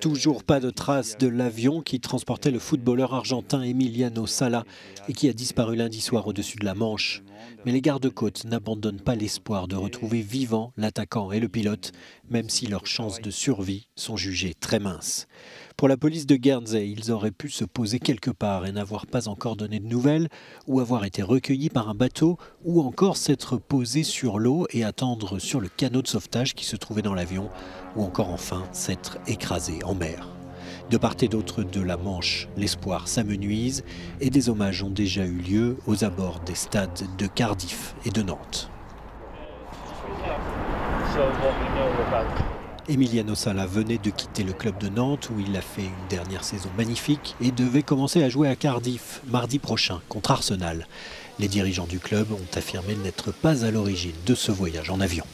Toujours pas de traces de l'avion qui transportait le footballeur argentin Emiliano Sala et qui a disparu lundi soir au-dessus de la Manche. Mais les gardes-côtes n'abandonnent pas l'espoir de retrouver vivant l'attaquant et le pilote, même si leurs chances de survie sont jugées très minces. Pour la police de Guernsey, ils auraient pu se poser quelque part et n'avoir pas encore donné de nouvelles, ou avoir été recueillis par un bateau, ou encore s'être posés sur l'eau et attendre sur le canot de sauvetage qui se trouvait dans l'avion, ou encore enfin s'être écrasés en mer. De part et d'autre de la Manche, l'espoir s'amenuise et des hommages ont déjà eu lieu aux abords des stades de Cardiff et de Nantes. Emiliano Sala venait de quitter le club de Nantes où il a fait une dernière saison magnifique et devait commencer à jouer à Cardiff mardi prochain contre Arsenal. Les dirigeants du club ont affirmé n'être pas à l'origine de ce voyage en avion.